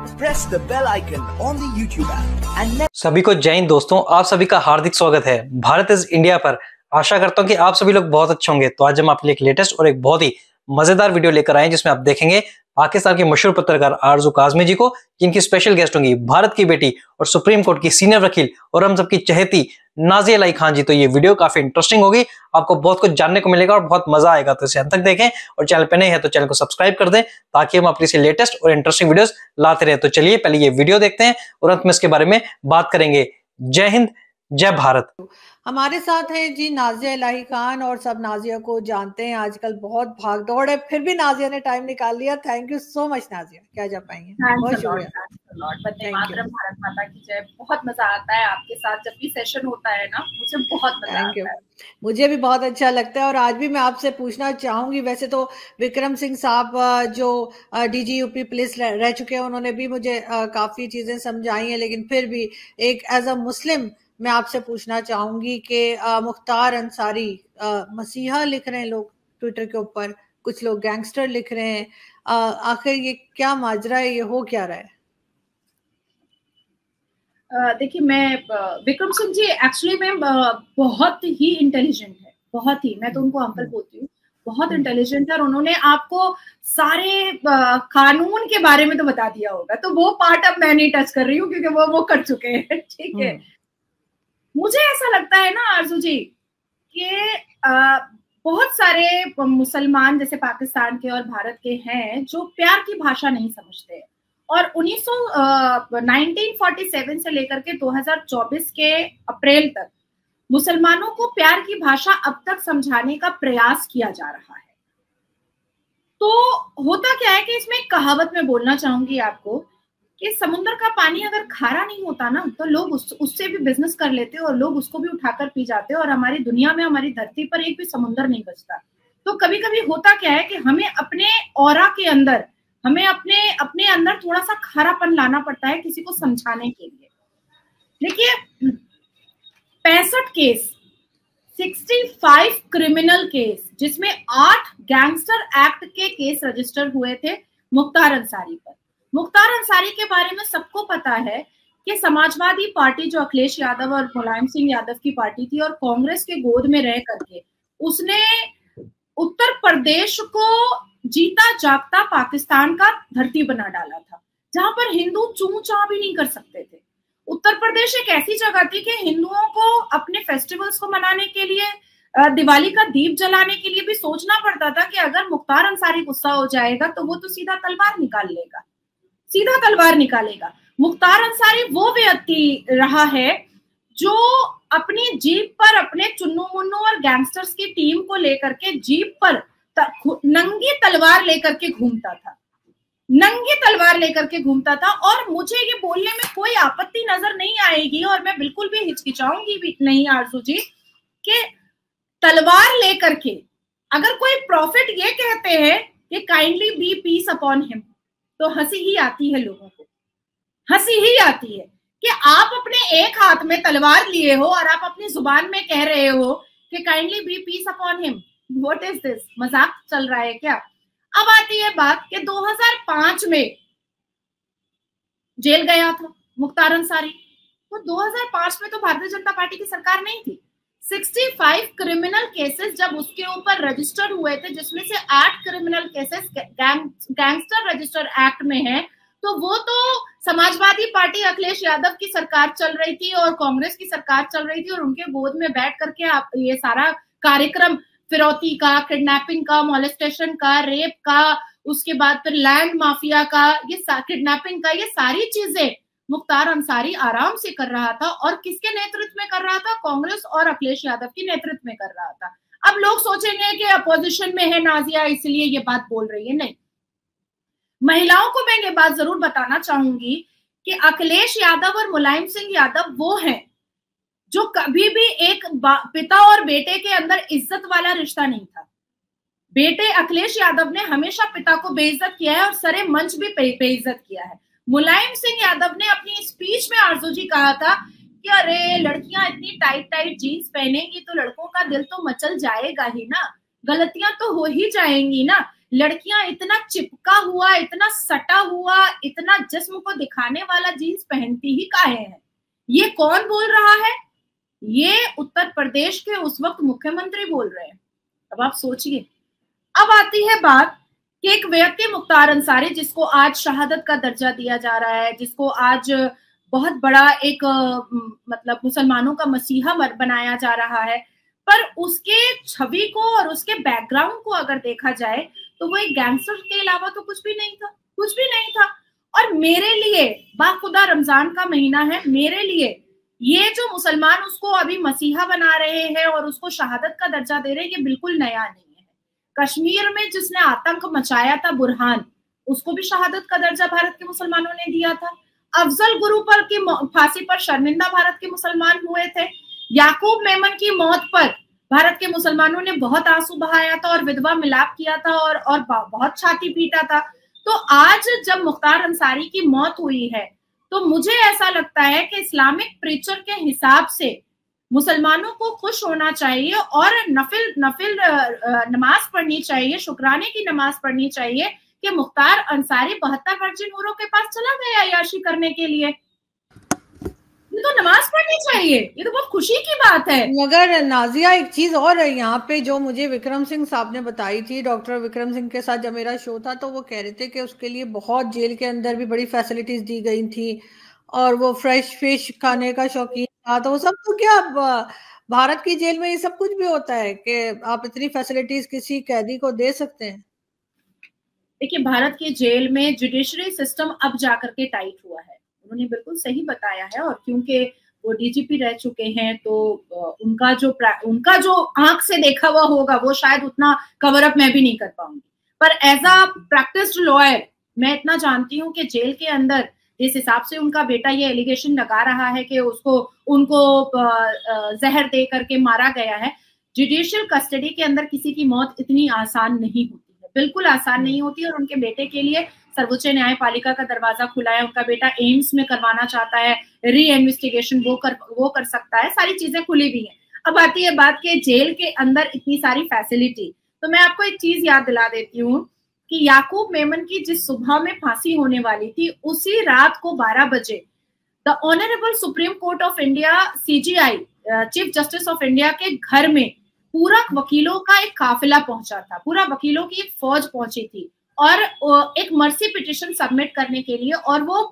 press the bell icon on the YouTube app सभी को जय हिंद दोस्तों, आप सभी का हार्दिक स्वागत है। भारत इज़ इंडिया पर आशा करता हूँ कि आप सभी लोग बहुत अच्छे होंगे। तो आज हम आपके लिए एक लेटेस्ट और एक बहुत ही मज़ेदार वीडियो लेकर आए जिसमें आप देखेंगे पाकिस्तान के मशहूर पत्रकार आरज़ू काजमी जी को, जिनकी स्पेशल गेस्ट होंगी भारत की बेटी और सुप्रीम कोर्ट की सीनियर वकील और हम सबकी चहेती नाजिया अलाई खान जी तो ये वीडियो काफ़ी इंटरेस्टिंग होगी। आपको बहुत कुछ जानने को मिलेगा और बहुत मज़ा आएगा। तो इसे अंत तक देखें और चैनल पर नहीं है तो चैनल को सब्सक्राइब कर दें ताकि हम अपनी से लेटेस्ट और इंटरेस्टिंग वीडियो लाते रहे। तो चलिए, पहले ये वीडियो देखते हैं और अंत में इसके बारे में बात करेंगे। जय हिंद, जय भारत। हमारे साथ हैं जी नाजिया इलाही खान और सब नाजिया को जानते हैं आजकल बहुत भाग दौड़ है फिर भी नाजिया ने टाइम निकाल लिया। Thank you so much Nazia. क्या जा पाएँगे? बहुत शुक्रिया। भारत माता की जय। बहुत मज़ा आता है आपके साथ। जब भी सेशन होता है ना मुझे बहुत मज़ा आता है। मुझे भी बहुत अच्छा लगता है और आज भी मैं आपसे पूछना चाहूँगी वैसे तो विक्रम सिंह साहब जो डीजी यूपी पुलिस रह चुके हैं उन्होंने भी मुझे काफ़ी चीज़ें समझाई हैं लेकिन फिर भी एक एज अ मुस्लिम मैं आपसे पूछना चाहूँगी कि मुख्तार अंसारी मसीहा लिख रहे हैं लोग ट्विटर के ऊपर कुछ लोग गैंगस्टर लिख रहे हैं। आखिर ये क्या माजरा है ये हो क्या रहा है? देखिए मैं विक्रम सिंह जी एक्चुअली में अ, बहुत ही इंटेलिजेंट है बहुत ही मैं तो उनको अंकल बोलती हूँ बहुत इंटेलिजेंट है और उन्होंने आपको सारे कानून के बारे में तो बता दिया होगा तो वो पार्ट अब मैं नहीं टच कर रही हूँ क्योंकि वो वो कर चुके हैं ठीक है। हम्म, मुझे ऐसा लगता है ना आरज़ू जी कि बहुत सारे मुसलमान जैसे पाकिस्तान के और भारत के हैं जो प्यार की भाषा नहीं समझते। और 1900 अ, 1947 से लेकर के 2024 के अप्रैल तक मुसलमानों को प्यार की भाषा अब तक समझाने का प्रयास किया जा रहा है। तो होता क्या है कि इसमें कहावत में बोलना चाहूँगी आपको कि समुद्र का पानी अगर खारा नहीं होता ना तो लोग उस, उससे भी बिज़नेस कर लेते और लोग उसको भी उठाकर पी जाते और हमारी दुनिया में हमारी धरती पर एक भी समुद्र नहीं बचता। तो कभी कभी होता क्या है कि हमें अपने और के अंदर हमें अपने अपने अंदर थोड़ा सा खारापन लाना पड़ता है किसी को समझाने के लिए। देखिए पैंसठ केस 65 क्रिमिनल केस जिसमें आठ गैंगस्टर एक्ट के केस रजिस्टर हुए थे मुख्तार अंसारी पर। मुख्तार अंसारी के बारे में सबको पता है कि समाजवादी पार्टी जो अखिलेश यादव और मुलायम सिंह यादव की पार्टी थी और कांग्रेस के गोद में रह करके, उसने उत्तर प्रदेश को जीता जागता पाकिस्तान का धरती बना डाला था, जहाँ पर हिंदू चू चा भी नहीं कर सकते थे। उत्तर प्रदेश एक ऐसी जगह थी कि हिंदुओं को अपने फेस्टिवल्स को मनाने के लिए दिवाली का दीप जलाने के लिए भी सोचना पड़ता था कि अगर मुख्तार अंसारी गुस्सा हो जाएगा तो वो तो सीधा तलवार निकाल लेगा। सीधा तलवार निकालेगा। मुख्तार अंसारी, वो व्यक्ति रहा है जो अपनी जीप पर अपने चुन्नू मुन्नू और गैंगस्टर्स की टीम को लेकर के जीप पर नंगी तलवार लेकर के घूमता था। नंगी तलवार लेकर के घूमता था और मुझे ये बोलने में कोई आपत्ति नज़र नहीं आएगी और मैं बिल्कुल भी हिचकिचाऊँगी भी नहीं आरज़ू जी, कि तलवार लेकर के अगर कोई प्रॉफिट ये कहते हैं कि kindly be peace upon him तो हँसी ही आती है लोगों को। हँसी ही आती है कि आप अपने एक हाथ में तलवार लिए हो और आप अपनी ज़ुबान में कह रहे हो कि kindly be peace upon him what is this मज़ाक चल रहा है क्या? अब आती है बात कि 2005 में जेल गया था मुख्तार अंसारी। तो 2005 में तो भारतीय जनता पार्टी की सरकार नहीं थी। 65 क्रिमिनल केसेस जब उसके ऊपर रजिस्टर हुए थे जिसमें से आठ criminal cases gang, gangster register act में है तो वो तो समाजवादी पार्टी अखिलेश यादव की सरकार चल रही थी और कांग्रेस की सरकार चल रही थी और उनके गोद में बैठ करके आप ये सारा कार्यक्रम, फिरौती का किडनैपिंग का मोलेस्टेशन का रेप का, उसके बाद फिर लैंड माफिया का, ये किडनैपिंग का, ये सारी चीज़ें मुख्तार अंसारी आराम से कर रहा था और किसके नेतृत्व में कर रहा था? कांग्रेस और अखिलेश यादव के नेतृत्व में कर रहा था। अब लोग सोचेंगे कि अपोजिशन में है नाजिया, इसलिए ये बात बोल रही है। नहीं महिलाओं को मैं ये बात ज़रूर बताना चाहूँगी कि अखिलेश यादव और मुलायम सिंह यादव वो हैं जो कभी भी एक पिता और बेटे के अंदर इज़्ज़त वाला रिश्ता नहीं था। बेटे अखिलेश यादव ने हमेशा पिता को बेइज्जत किया है और सरे मंच भी बेइज्जत किया है। मुलायम सिंह यादव ने अपनी स्पीच में आरज़ू जी कहा था कि अरे, लड़कियाँ इतनी टाइट टाइट जीन्स पहनेंगी तो लड़कों का दिल तो मचल जाएगा ही ना। गलतियाँ तो हो ही जाएँगी ना। लड़कियाँ इतना चिपका हुआ, इतना सटा हुआ, इतना जिस्म को दिखाने वाला जीन्स पहनती ही काहे है? ये कौन बोल रहा है? ये उत्तर प्रदेश के उस वक्त मुख्यमंत्री बोल रहे हैं। अब आप सोचिए। अब आती है बात कि एक व्यक्ति मुख्तार अंसारी, जिसको आज शहादत का दर्जा दिया जा रहा है, जिसको आज बहुत बड़ा एक मतलब मुसलमानों का मसीहा बनाया जा रहा है, पर उसके छवि को और उसके बैकग्राउंड को अगर देखा जाए तो वो एक गैंगस्टर के अलावा तो कुछ भी नहीं था, कुछ भी नहीं था। और मेरे लिए, बाखुदा रमज़ान का महीना है, मेरे लिए ये जो मुसलमान उसको अभी मसीहा बना रहे हैं और उसको शहादत का दर्जा दे रहे हैं, ये बिल्कुल नया नहीं है। कश्मीर में जिसने आतंक मचाया था, बुरहान, उसको भी शहादत का दर्जा भारत के मुसलमानों ने दिया था। अफजल गुरु पर की फांसी पर शर्मिंदा भारत के मुसलमान हुए थे। याकूब मेमन की मौत पर भारत के मुसलमानों ने बहुत आँसू बहाया था और विधवा मिलाप किया था और और बहुत छाती पीटा था। तो आज जब मुख्तार अंसारी की मौत हुई है तो मुझे ऐसा लगता है कि इस्लामिक प्रीचर के हिसाब से मुसलमानों को खुश होना चाहिए और नफिल नफिल नमाज़ पढ़नी चाहिए, शुक्राने की नमाज़ पढ़नी चाहिए कि मुख्तार अंसारी बहत्तर वर्जिन के पास चला गया याशी करने के लिए। ये तो नमाज़ पढ़नी चाहिए। ये तो बहुत खुशी की बात है। मगर नाजिया एक चीज़ और है यहाँ पे जो मुझे विक्रम सिंह साहब ने बताई थी डॉक्टर विक्रम सिंह के साथ जब मेरा शो था तो वो कह रहे थे कि उसके लिए बहुत जेल के अंदर भी बड़ी फैसिलिटीज़ दी गई थी और वो फ्रेश फ़िश खाने का शौकीन था। तो वो सब तो क्या भारत की जेल में ये सब कुछ भी होता है कि आप इतनी फैसिलिटीज़ किसी कैदी को दे सकते हैं? देखिए भारत के जेल में जुडिशरी सिस्टम अब जाकर के टाइट हुआ है। उन्होंने बिल्कुल सही बताया है और क्योंकि वो डीजीपी रह चुके हैं तो उनका जो उनका जो आँख से देखा हुआ होगा, वो शायद उतना कवर अप मैं भी नहीं कर पाऊँगी। पर एज अ प्रैक्टिस लॉयर मैं इतना जानती हूँ कि जेल के अंदर जिस हिसाब से उनका बेटा ये एलिगेशन लगा रहा है कि उसको, उनको जहर दे करके मारा गया है जुडिशियल कस्टडी के अंदर किसी की मौत इतनी आसान नहीं होती है। बिल्कुल आसान नहीं होती और उनके बेटे के लिए सर्वोच्च न्यायपालिका का दरवाज़ा खुला है, उनका बेटा एम्स में करवाना चाहता है री इन्वेस्टिगेशन वो कर वो कर सकता है, सारी चीज़ें खुली भी हैं। अब आती है बात के जेल के अंदर इतनी सारी फैसिलिटी तो मैं आपको एक चीज़ याद दिला देती हूँ कि याकूब मेमन की जिस सुबह में फांसी होने वाली थी, उसी रात को 12 बजे the honourable supreme court of India CJI chief justice of India के घर में पूरा वकीलों का एक काफिला पहुँचा था, पूरा वकीलों की एक फौज पहुँची थी। और एक मर्सी पिटिशन सबमिट करने के लिए और वो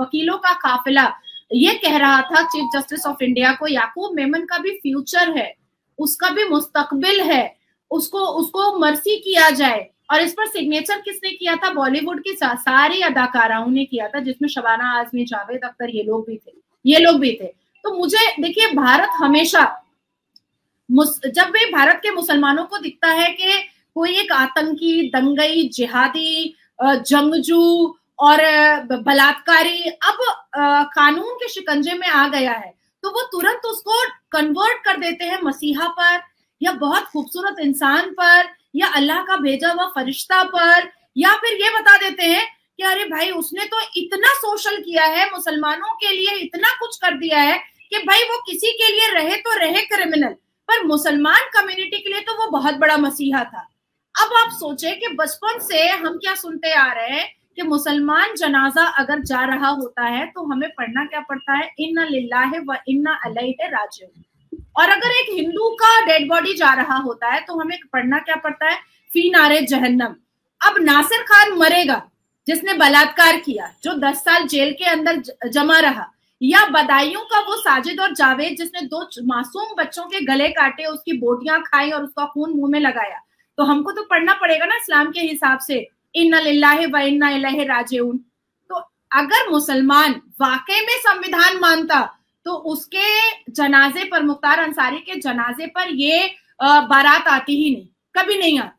वकीलों का काफिला ये कह रहा था चीफ जस्टिस ऑफ़ इंडिया को, याकूब मेमन का भी फ्यूचर है, उसका भी मुस्तकबिल है, उसको उसको मर्सी किया जाए। और इस पर सिग्नेचर किसने किया था? बॉलीवुड की सारी अदाकाराओं ने किया था, जिसमें शबाना आजमी, जावेद अख्तर, ये लोग भी थे, ये लोग भी थे। तो मुझे, देखिए, भारत हमेशा जब भी भारत के मुसलमानों को दिखता है कि कोई एक आतंकी, दंगई, जिहादी जंगजू और बलात्कारी अब कानून के शिकंजे में आ गया है। तो वो तुरंत उसको कन्वर्ट कर देते हैं मसीहा पर, या बहुत खूबसूरत इंसान पर, या अल्लाह का भेजा हुआ फरिश्ता पर, या फिर ये बता देते हैं कि अरे भाई, उसने तो इतना सोशल किया है मुसलमानों के लिए, इतना कुछ कर दिया है कि भाई वो किसी के लिए रहे तो रहे क्रिमिनल पर मुसलमान कम्युनिटी के लिए तो वो बहुत बड़ा मसीहा था। अब आप सोचे कि बचपन से हम क्या सुनते आ रहे हैं कि मुसलमान जनाजा अगर जा रहा होता है तो हमें पढ़ना क्या पड़ता है? इन्ना लिल्लाह व इन्ना अलैहि राजिऊन। और अगर एक हिंदू का डेड बॉडी जा रहा होता है तो हमें पढ़ना क्या पड़ता है? फ़ी नारे जहन्नम। अब नासिर खान मरेगा, जिसने बलात्कार किया, जो दस साल जेल के अंदर जमा रहा। या बदायूं का वो साजिद और जावेद, जिसने दो मासूम बच्चों के गले काटे, उसकी बोटियाँ खाई और उसका खून मुँह में लगाया। तो हमको तो पढ़ना पड़ेगा ना इस्लाम के हिसाब से। इन व इन्ना तो अगर मुसलमान वाकई में संविधान मानता तो उसके जनाजे पर, मुख्तार अंसारी के जनाजे पर ये बारात आती ही नहीं, कभी नहीं आती।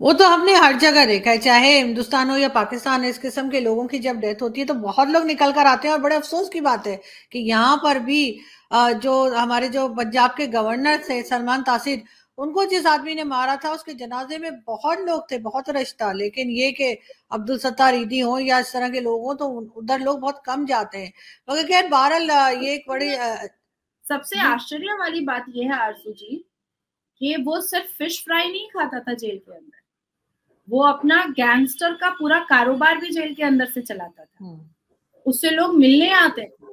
वो तो हमने हर जगह देखा है, चाहे हिंदुस्तान हो या पाकिस्तान हो, इस किस्म के लोगों की जब डेथ होती है तो बहुत लोग निकल कर आते हैं और बड़े अफसोस की बात है कि यहाँ पर भी जो हमारे जो पंजाब के गवर्नर थे, सलमान तासिर उनको जिस आदमी ने मारा था उसके जनाजे में बहुत लोग थे बहुत रश था लेकिन ये कि अब्दुल सत्तार ईदी हो या इस तरह के लोग हो तो उधर लोग बहुत कम जाते हैं। मगर खैर बहरल ये एक बड़ी सबसे आश्चर्य वाली बात यह है आरसू जी कि वो सिर्फ़ फ़िश फ्राई नहीं खाता था जेल के अंदर। वो अपना गैंगस्टर का पूरा कारोबार भी जेल के अंदर से चलाता था। हम्म, उससे लोग मिलने आते थे।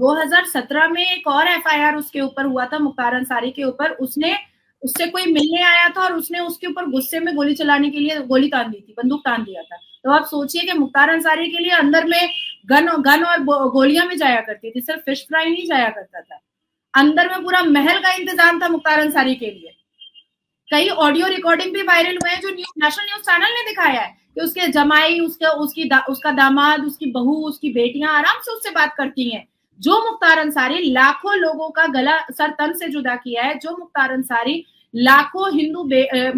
2017 में एक और एफआईआर उसके ऊपर हुआ था मुख्तार अंसारी के ऊपर। उसने उससे कोई मिलने आया था और उसने उसके ऊपर गुस्से में गोली चलाने के लिए गोली तान दी थी बंदूक तान दिया था। तो आप सोचिए कि मुख्तार अंसारी के लिए अंदर में गन गन और गोलियाँ भी जाया करती थी सिर्फ़ फ़िश फ्राई नहीं जाया करता था। अंदर में पूरा महल का इंतज़ाम था मुख्तार अंसारी के लिए। कई ऑडियो रिकॉर्डिंग भी वायरल हुए हैं जो न्यूज़ नेशनल न्यूज़ चैनल ने दिखाया है कि उसके जमाई उसका उसकी दा, उसका दामाद उसकी बहू उसकी बेटियाँ आराम से उससे बात करती हैं। जो मुख्तार अंसारी लाखों लोगों का गला सर तन से जुदा किया है जो मुख्तार अंसारी लाखों हिंदू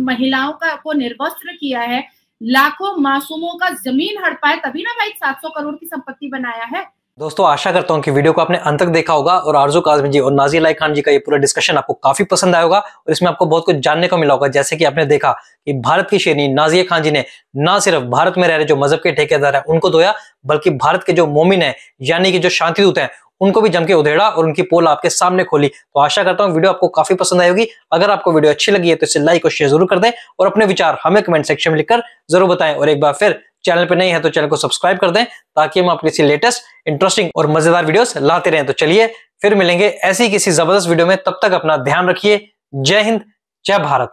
महिलाओं का, को निर्वस्त्र किया है। लाखों मासूमों का ज़मीन हड़पा है तभी ना भाई 700 करोड़ की संपत्ति बनाया है। दोस्तों, आशा करता हूँ कि वीडियो को आपने अंत तक देखा होगा और आरज़ू काजमी जी और नाजी लाई खान जी का ये पूरा डिस्कशन आपको काफ़ी पसंद आया होगा और इसमें आपको बहुत कुछ जानने को मिला होगा। जैसे कि आपने देखा कि भारत की शेरनी नाजिया खान जी ने ना सिर्फ़ भारत में रह रहे जो मज़हब के ठेकेदार हैं, उनको धोया, बल्कि भारत के जो मोमिन है, यानी कि जो शांति दूत हैं उनको भी जम के उधेड़ा और उनकी पोल आपके सामने खोली। तो आशा करता हूँ वीडियो आपको काफ़ी पसंद आई होगी। अगर आपको वीडियो अच्छी लगी है तो इसे लाइक और शेयर ज़रूर कर दें और अपने विचार हमें कमेंट सेक्शन में लिखकर ज़रूर बताएँ। और एक बार फिर चैनल पे नहीं है तो चैनल को सब्सक्राइब कर दें ताकि हम अपनी लेटेस्ट इंटरेस्टिंग और मज़ेदार वीडियोस लाते रहें। तो चलिए फिर मिलेंगे ऐसी किसी ज़बरदस्त वीडियो में। तब तक अपना ध्यान रखिए। जय हिंद, जय भारत।